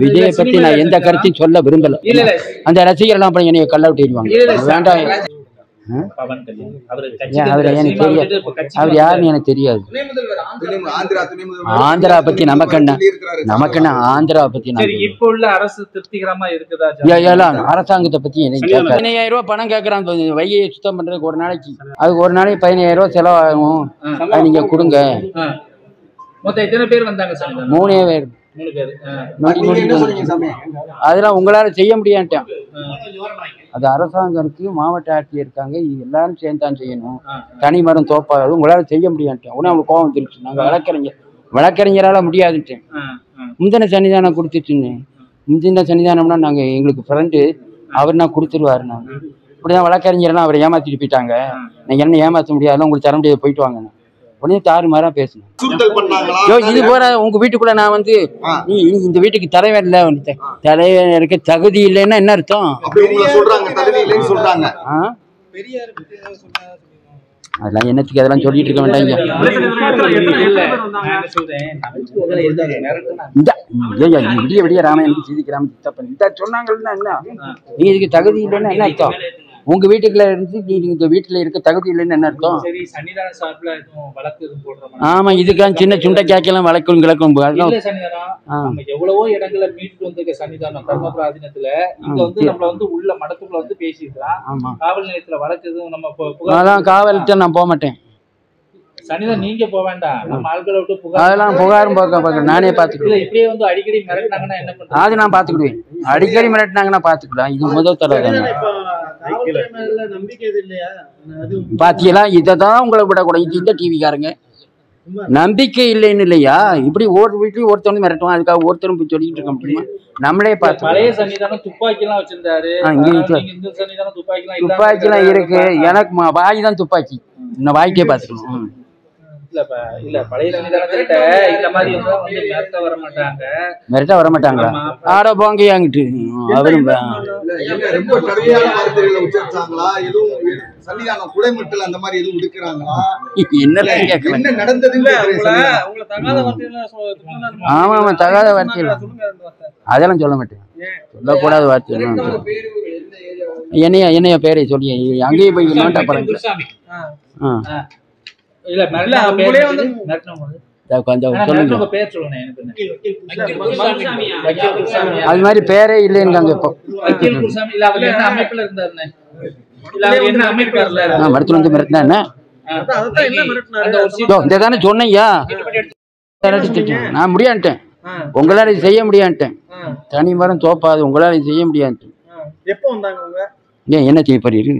விஜயை பத்தி நான் எந்த? கருத்தையும் சொல்ல விரும்பல. இல்ல இல்ல. அந்த ரசிகர்லாம் அப்புறம் என்னைய கல்ல விட்டு இல்ல எறிவாங்க இல்ல வேண்டாம் பவன் கல்யாண். அவரு ஏன் அவர் எனக்கு தெரியாது. அவர் யாருன்னு எனக்கு தெரியாது. ஆந்திரா துணை முதல்வர். ஆந்திரா பத்தி நமக்கு என்ன. நமக்கு என்ன ஆந்திரா பத்தி நான் சரி இப்போ உள்ள அரசு திருப்திகரமா இருக்குதா ஏ- ஏலாம் அரசாங்கத்தை பத்தி பதினையாயிரம் ரூபாய் பணம் கேட்கறான் வைகையை சுத்தம் பண்றதுக்கு ஒரு நாளைக்கு. அதுக்கு ஒரு நாளைக்கு பதினாயிரம் ரூபாய் செலவாகும். நீங்க கொடுங்க. ஆ. மொத்தம் எத்தனை பேர் வந்தாங்க சார்? மூணே பேர். அதெல்லாம் உங்களால செய்ய முடியாட்டான். அது அரசாங்கம் இருக்கு மாவட்ட ஆட்சியர் இருக்காங்க. எல்லாரும் சேர்ந்து தான் செய்யணும். தனி மரம் தோப்பாது. உங்களால செய்ய முடியாட்டான் உடனே அவங்களுக்கு கோவம் வந்துருச்சு. நாங்க வழக்கறிஞர் வழக்கறிஞரால முடியாதுட்டேன். முந்தின சன்னிதானம் கொடுத்துச்சுன்னு. முந்தின சன்னிதானம்னா நாங்க எங்களுக்கு ஃப்ரெண்டு அவர் நான் கொடுத்துருவாரு நாங்க. இப்படிதான் வழக்கறிஞர்லாம் அவரை ஏமாத்திட்டு போயிட்டாங்க. நீங்க என்ன ஏமாத்த முடியாது உங்களுக்கு தர முடியாது போயிட்டு வாங்க. உடனே தாறு மாறா பேசணும். யோ இது போற உங்க வீட்டுக்குள்ள நான் வந்து. நீ இந்த வீட்டுக்கு தலைவர் இல்ல தலைவர் இருக்க தகுதி இல்லைன்னா என்ன அர்த்தம்? அதெல்லாம் என்னத்துக்கு அதெல்லாம் சொல்லிட்டு இருக்க நீ விடிய விடிய ராமாயணம் சீதிக்கிறாம சித்தப்பன். இந்த சொன்னாங்கன்னா என்ன? நீ இதுக்கு தகுதி இல்லைன்னா என்ன அர்த்தம்? உங்க வீட்டுக்குள்ள இருந்து நீ இந்த வீட்டுல இருக்க தகுதி இல்லைன்னு என்ன அர்த்தம்? ஆமா இதுக்கான சின்ன சுண்டை கேட்கலாம் வழக்கும் கிழக்கும் எவ்வளவோ இடங்களை மீட்டு வந்திருக்க சன்னிதானம் தர்மபுர ஆதீனத்துல இங்க வந்து. நம்மள வந்து உள்ள மடத்துக்குள்ள வந்து பேசியிருக்கான் ஆமா. காவல் நிலையத்துல வழக்கு எதுவும் நம்ம அதான் காவல்கிட்ட நான் போக மாட்டேன். சன்னிதானம் நீங்க போக வேண்டாம். நம்ம ஆட்களை விட்டு புகார் அதெல்லாம் புகாரும் பார்க்க பார்க்க நானே இல்ல பார்த்துக்கிடுவேன். இப்படியே வந்து அடிக்கடி மிரட்டினாங்கன்னா என்ன பண்றது? அது நான் பார்த்துக்கிடுவேன். அடிக்கடி மிரட்டினாங்கன்னா பார்த்துக்கலாம் இது முதல் தடவை பாத்தீங்களா? இதை தான் உங்களை விடக்கூடாது இந்த டிவிக்காரங்க நம்பிக்கை இல்லைன்னு இல்லையா? இப்படி ஒவ்வொரு வீட்லயும் ஒருத்தவங்க மிரட்டுவான். அதுக்காக ஒருத்தரும் போய் சொல்லிட்டு இருக்க முடியுமா? நம்மளே பார்த்து பழைய சன்னிதானம் துப்பாக்கி எல்லாம் வச்சிருந்தாரு துப்பாக்கி எல்லாம் இருக்கு. எனக்கு வாய் தான் துப்பாக்கி. இந்த வாய்க்கே பார்த்துக்கணும் ம். இல்ல ப- இல்ல பழைய சன்னிதானத்திட்ட இந்த மாதிரி வந்து வந்து மிரட்ட வர மாட்டாங்க. மிரட்ட வர மாட்டாங்களா. ஆட போங்க அங்கிட்டு. அவரும் என்ன ரொம்ப கடுமையான வார்த்தைகளை உச்சரிச்சாங்களா? எதுவும் சன்னிதானம் குடைமட்டல் அந்த மாதிரி எதுவும் எடுக்கிறாங்களா என்னதான் கேட்கல என்ன வார்த்தையில ஆமா ஆமா தகாத வார்த்தைகள் சொல்லுங்க ரெண்டு வார்த்தை. அதெல்லாம் சொல்ல மாட்டேன். சொல்லக்கூடாத வார்த்தை. என்னைய என்னைய பேரை சொல்லி அங்கேயே போய் நோண்டா குருசாமி. ஆ. ஆ. இல்ல அவங்களே வந்து மிரட்டினவங்க. அது மாதிரி பேரே இல்லைன்னு இப்போ. அமைப்புல இருந்தாருன்னு? மருத்துவ வந்து மிரட்டினா என்ன? இந்த தானே சொன்னையா நான் முடியான்ட்டேன். உங்களால செய்ய முடியான்ட்டேன். தனி மரம் தோப்பாது உங்களால செய்ய முடியான்ட்டு ஆ. எப்போ வந்தாங்க ஏன் என்ன செய்ய போறீரு?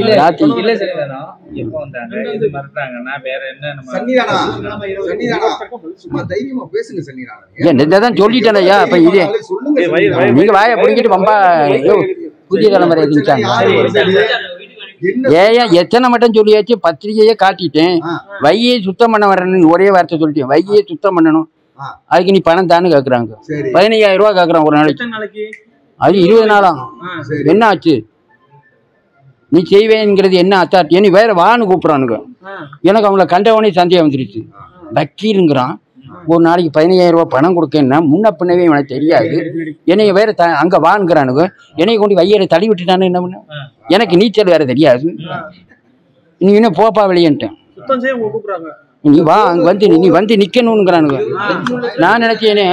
இல்ல ராத்திரி இல்ல சரிதானோ எப்போ வந்தாங்க? இது மிரட்டுறாங்கன்னா வேற என்ன நம்ம சன்னிதானம் சன்னிதானம் சும்மா தைரியமா பேசுங்க சன்னிதானம் ஏன் இந்த தான் சொல்லிட்டேனையா அப்ப இது ஏய். நீங்க வாயை பிடிக்கிட்டு வம்பா ஐயோ, புதிய தலைமுறை இருந்துச்சாங்க ஏன் எத்தனை மட்டும் சொல்லியாச்சு? பத்திரிகையே காட்டிட்டேன். வையை சுத்தம் பண்ண வரணும்னு ஒரே வார்த்தை சொல்லிட்டேன். வையை சுத்தம் பண்ணணும். அதுக்கு நீ பணம் தானு கேக்குறாங்க. சரி. பதினையாயிரம் ரூபாய் கேக்குறான் ஒரு நாளைக்கு. அது இருபது நாளாம் என்ன ஆச்சு? நீ செய்வேங்கிறது என்ன அத்தாட்டி நீ வேற வான்னு கூப்பிடுறானுங்க. எனக்கு அவங்கள கண்டவனே சந்தேகம் வந்துருச்சு. வக்கீலுங்கிறான். ஒரு நாளைக்கு பதினையாயிரம் ரூபாய் பணம் கொடுக்கன்னா முன்ன பின்னவே எனக்கு தெரியாது. என்னைய வேற த அங்க வாங்குறானுங்க என்னைய கொண்டு வையரை தள்ளி விட்டுட்டானு என்ன பண்ண? எனக்கு நீச்சல் வேற தெரியாது. நீ இன்னும் போப்பா வெளியன்ட்டேன். நீ வா அங்க வந்து நீ- வந்து நிக்கணுங்கிறானுங்க. நான் நினைச்சேனே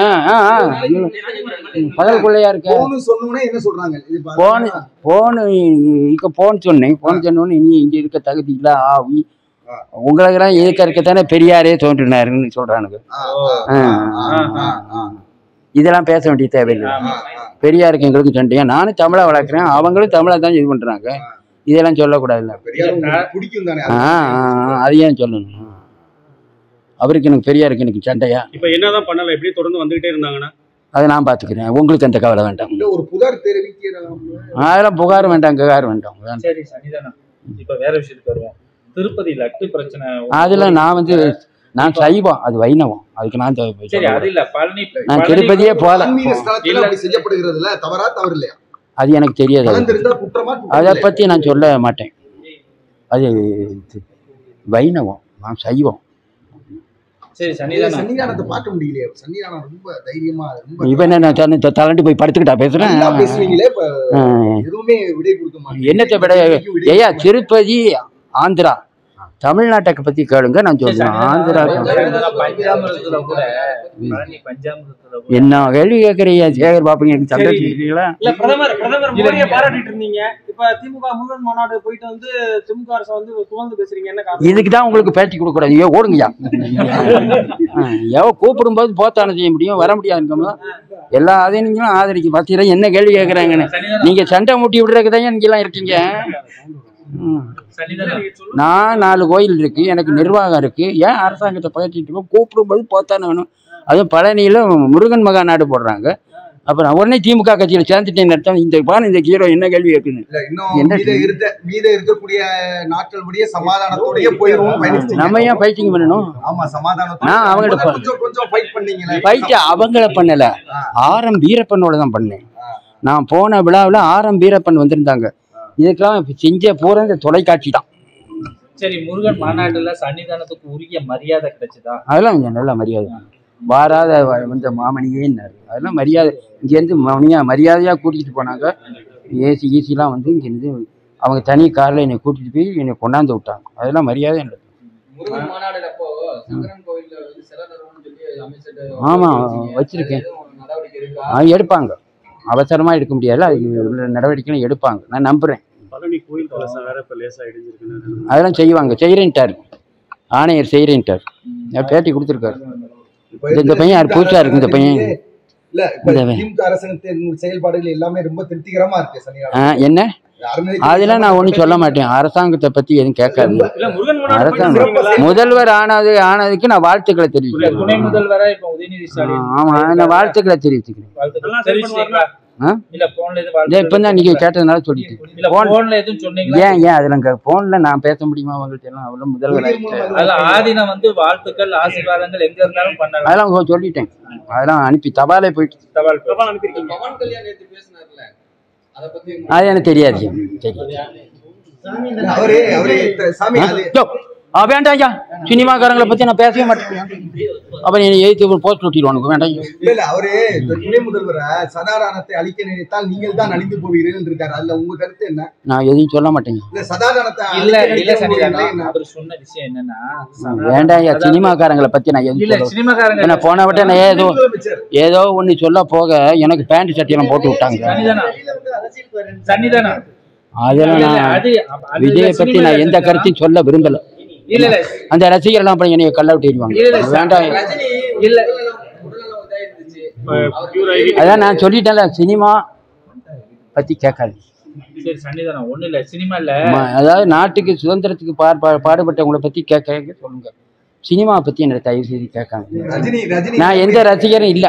பகல் கொள்ளையா இருக்க. போன் போன் இங்க போன் சொன்னேன். போன் சொன்னோன்னு நீ இங்க இருக்க தகுதி இல்ல ஆவி ஆ. உங்களுக்கெல்லாம் எதுக்க இருக்கத்தானே பெரியாரே தோன்றினாருன்னு சொல்றானுங்க. இதெல்லாம் பேச வேண்டிய தேவையில்லை. பெரியாருக்கு எங்களுக்கு சண்டையா? நானும் தமிழை வளர்க்குறேன். அவங்களும் தமிழை தான் இது பண்றாங்க. இதெல்லாம் சொல்லக்கூடாதுல்ல. ஆ, அது ஏன் சொல்லணும்? அவருக்கு எனக்கு பெரியாருக்கு எனக்கு சண்டையா? இப்ப என்னதான் பண்ணல எப்படி தொடர்ந்து வந்துகிட்டே இருந்தாங்கன்னா? அதை நான் பாத்துக்கிறேன் உங்களுக்கு அந்த கவலை வேண்டாம். ஒரு புகார் தெரிவிக்கிறாங்க அதெல்லாம் புகார் வேண்டாம் ககார் வேண்டாம். வேண்டாம். சரி சனிதானம் இப்ப வேற விஷயத்துக்கு வருவோம். திருப்பதி லட்டு பிரச்சனை. அதெல்லாம் நான் வந்து நான் சைவம். அது வைணவம். அதுக்கு நான் தேவை சரி அது இல்ல. பழனி நான் திருப்பதியே இல்லையா அது எனக்கு தெரியாது. அது. பற்றி நான் சொல்ல மாட்டேன். அது வைணவம். நான் சைவம். சரி இல்ல, சன்னிதானம். சன்னிதானத்தை பார்க்க முடியலையே. சன்னிதானம் ரொம்ப தைரியமா ரொம்ப இவன் என்ன தன்னு- த- தளண்டு போய் படுத்துக்கிட்டா? பேசுறேன்? பேசுவீங்களே. எதுவுமே விடை கொடுக்க என்னத்தை விடை ஐயா திருப்பதி ஆந்திரா. தமிழ்நாட்டை பத்தி கேளுங்க நான் சொல்றேன். ஆந்திரா என்ன கேள்வி கேட்கறீங்க சேகர் பாப்பா எனக்கு. வச்சிருக்கீங்களா இல்ல பிரதமர் பிரதமர் மோடியை பாராட்டிட்டு இருந்தீங்க. இப்ப திமுக முருகன் மாநாடு போயிட்டு வந்து திமுக அரசு வந்து புகழ்ந்து பேசுறீங்க என்ன இதுக்கு தான் உங்களுக்கு பேட்டி கொடுக்க கூடாது. ஐயோ ஓடுங்கய்யா. எவ கூப்பிடும்போது போத்தானே செய்ய முடியும் வர முடியாது எல்லா அதையும் நீங்களும் ஆதரிக்க பார்த்தீங்கன்னா என்ன கேள்வி கேட்குறாங்கன்னு நீங்க சண்டை மூட்டி விடுறதுக்கு தான் நீங்களாம் இருக்கீங்க. நான் நாலு கோயில் இருக்கு எனக்கு நிர்வாகம் இருக்கு. ஏன் அரசாங்கத்தை பகிர்ச்சிட்டு இருக்கோம்? கூப்பிடும்போது போத்தானே வேணும் அதுவும் பழனியில முருகன் மகா நாடு போடுறாங்க. அப்புறம் உடனே திமுக கட்சியில் சேர்ந்துட்டேன்னு அர்த்தம் இந்த பாரு இந்த ஹீரோ என்ன கேள்வி பயணிச்சிட்டீங்க. நம்ம ஏன் ஃபைட்டிங் பண்ணணும் நான் அவங்கள்ட்ட முதல்ல கொஞ்சம் கொஞ்சம் ஃபைட் பண்ணீங்களே. ஃபைட்டு அவங்கள பண்ணல. ஆரம் வீரப்பனோட தான் பண்ணேன். நான் போன விழாவில் ஆரம் வீரப்பன் வந்திருந்தாங்க. இதுக்கெல்லாம் இப்ப செஞ்ச பூரா இந்த தொலைக்காட்சி தான். சரி முருகன் மாநாட்டுல சன்னிதானத்துக்கு உரிய மரியாதை கிடைச்சதா? அதெல்லாம் கொஞ்சம் நல்ல மரியாதை. வாராத வந்த மாமணியேன்னாரு அதெல்லாம் மரியாதை. இங்கேருந்து மணியா மரியாதையாக கூட்டிகிட்டு போனாங்க. ஏசி ஈசிலாம் வந்து இங்கேருந்து அவங்க தனி காரில் என்னை கூட்டிகிட்டு போய் என்னை கொண்டாந்து விட்டாங்க. அதெல்லாம் மரியாதை இல்லை. முருகன் மாநாடு அப்போ சங்கரன் கோவில்ல வந்து சிலை தருவோம்னு சொல்லி அமைச்சர் ஆமா, வச்சிருக்கேன். அது எடுப்பாங்க. அவசரமாக எடுக்க முடியாது. உள்ள நடவடிக்கைலாம் எடுப்பாங்க. நான் நம்புகிறேன் பழனி கோயில் கலசம் வேற இப்ப லேசா இடிஞ்சிருக்குன்னு அதெல்லாம் செய்வாங்க. செய்கிறேன்ட்டார் ஆணையர் செய்கிறேன்ட்டார் பேட்டி கொடுத்துருக்காரு. இந்த- பையன் யார்? பூச்சா இருக்கு இந்த பையன்? செயல்பாடுகள் எல்லாமே ரொம்ப திருப்திகரமா இருக்கு ஆ, சன்னிதானம் என்ன அதெல்லாம் நான் ஒன்றும் சொல்ல மாட்டேன். அரசாங்கத்தை பற்றி எதுவும் கேட்காது. அரசாங்கம்? முதல்வர் ஆனது ஆனதுக்கு நான் வாழ்த்துக்களை தெரிவிக்கிறேன் ஆமா நான் வாழ்த்துக்களை. தெரிவிச்சுக்கிறேன். இப்போ தான் நீங்கள் கேட்டதுனால சொன்னீங்களா? ஏன் ஏன் அதில் ஃபோனில் நான் பேச முடியுமா? அவங்கள்ட்ட எல்லாம் அவ்வளோ முதல்வர் வந்து வாழ்த்துக்கள் ஆசீர்வாதங்கள் எங்க இருந்தாலும் பண்ணலாம். அதெல்லாம் சொல்லிட்டேன். அதெல்லாம் அனுப்பி தபாலே போயிட்டு. தபால் தபால் அனுப்பியிருக்கீங்க. பவன் கல்யாண் நேத்து பேசினார்ல. அத எனக்கு தெரியாது. தெரியாது. ஆ? வேண்டாம் ஐயா. சினிமாக்காரங்களை பற்றி நான் பேசவே மாட்டேன். அப்புறம் என்னை எழுத்து போஸ்ட் ஒட்டிடுவானுங்க வேண்டாம் ஐயா. இல்ல இல்ல அவரு துணை முதல்வரை சதாதானத்தை அழிக்க நினைத்தால் நீங்கள் தான் அழிந்து போவீர்கள் இருக்காரு அதுல உங்க கருத்து என்ன? நான் எதையும் சொல்ல மாட்டேங்க இல்ல சதாதானத்தை இல்ல இல்ல? அவர் சொன்ன விஷயம் என்னன்னா வேண்டாம் ஐயா சினிமாக்காரங்களை பற்றி நான் எதுவும் சினிமாக்காரங்க நான் போன விட்ட நான் ஏதோ ஏதோ ஒன்று சொல்ல போக எனக்கு பேண்ட் சட்டையெல்லாம் போட்டு விட்டாங்க. அதெல்லாம் விஜயை பத்தி நான் எந்த? கருத்தையும் சொல்ல விரும்பல. இல்ல இல்ல. அந்த ரசிகர்லாம் அப்புறம் என்னைய கல்ல விட்டு இல்ல, இல்ல, எறிவாங்க வேண்டாம் அதான் நான் சொல்லிட்டேன்ல சினிமா பத்தி கேட்காது. சரி சன்னிதானம் ஒண்ணு இல்ல சினிமா இல்ல. ம- அதாவது நாட்டுக்கு சுதந்திரத்துக்கு பாடுபட்டவங்களை பத்தி கேட்க சொல்லுங்க. சினிமா பத்தி என்ன தயவு செய்து கேட்காங்க ரஜினி ரஜினி. நான் எந்த ரசிகரும் இல்ல.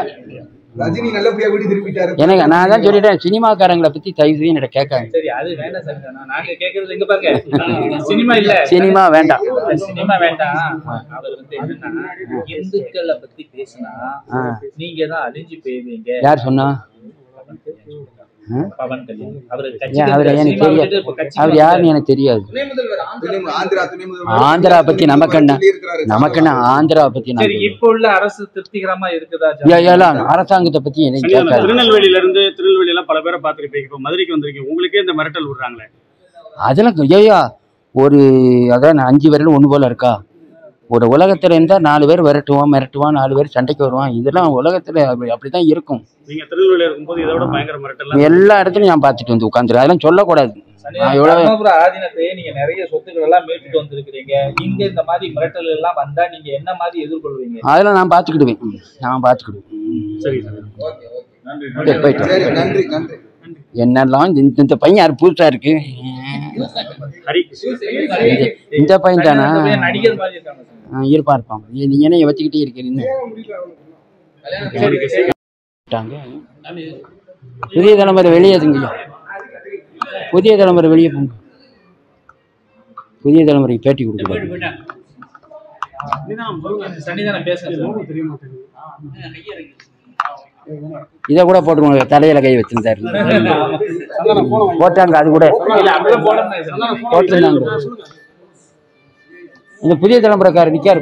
ரஜினி நல்லபடியா வீடு திரும்பிட்டாரு எனக்கு நான் தான் சொல்லிட்டேன் சினிமாக்காரங்களை பத்தி தயவு செய்து என்ன கேட்காங்க சரி அது வேண்டாம் சன்னிதானா நாங்க கேக்குறது எங்க பாருங்க. சினிமா இல்ல. சினிமா வேண்டாம். சினிமா வேண்டாம். அவர் வந்து என்னன்னா இந்துக்களை பத்தி பேசினா ஆ. நீங்க தான் அழிஞ்சு போயிருவீங்க. யார் சொன்னா? பவன் கல்யாண். அவர் ஏன் அவர் எனக்கு தெரியாது அவர் யாருன்னு எனக்கு தெரியாது. ஆந்திரா பத்தி நமக்கு என்ன சொல்லியிருக்கிறாரு. நமக்கு என்ன ஆந்திரா பத்தி இப்போ உள்ள அரசு திருப்திகரமா இருக்குதா அரசாங்கத்தை பத்தி எனக்கு திருநெல்வேலியில இருந்து திருநெல்வேலி எல்லாம் பல பேரை பார்த்திருப்பீங்க இப்போ மதுரைக்கு வந்திருக்கீங்க. உங்களுக்கே இந்த மிரட்டல் விடுறாங்களே. அதெல்லாம் ஐயா ஒரு அதான் அஞ்சு விரல் ஒன்று போல இருக்கா? ஒரு உலகத்துல இருந்தா நாலு பேர் விரட்டுவான் மிரட்டுவான் நாலு பேர் சண்டைக்கு வருவான் இதெல்லாம் உலகத்துல அப்படி அப்படிதான் இருக்கும். நீங்க திருநெல்வேலியில இருக்கும்போது இதை விட பயங்கர மிரட்டல் எல்லா இடத்துலயும் நான் பார்த்துட்டு வந்து உட்காந்துரு அதெல்லாம் சொல்லக்கூடாது. நான் எவ்வளவு தர்மபுர ஆதீனத்தை நீங்க நிறைய சொத்துக்கள் எல்லாம் மீட்டுட்டு வந்திருக்கிறீங்க. இங்க இந்த மாதிரி மிரட்டல் எல்லாம் வந்தா நீங்க என்ன மாதிரி எதிர்கொள்வீங்க? அதெல்லாம் நான் பார்த்துக்கிடுவேன். நான் பார்த்துக்கிடுவேன். சரி சார். Okay okay. சரி, போயிட்டு சரி வரேன். நன்றி நன்றி. என்னெல்லாம் இந்த இந்த பையன் யார் புதுசா இருக்கு? இந்த- இந்த பையன் தானா. ஆ, இருப்பான் நீங்க என்ன வச்சுக்கிட்டே இருக்கீங்க. புதிய தலைமுறை வெளியே இருங்க புதிய தலைமுறை வெளியே போங்க புதிய தலைமுறை பேட்டி கொடுக்குறாங்க இதை கூட போட்டுருவாங்க தலையில கை வச்சிருந்தாரு. போட்டாங்க அது கூட. போட்டிருந்தாங்க. இந்த புதிய தலைமுறைக்காரர் நிக்காரு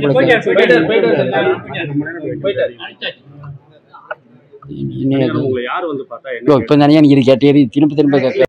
இப்போ தானே நீங்க இது கேட்டீங்க திரும்ப திரும்ப கேட்க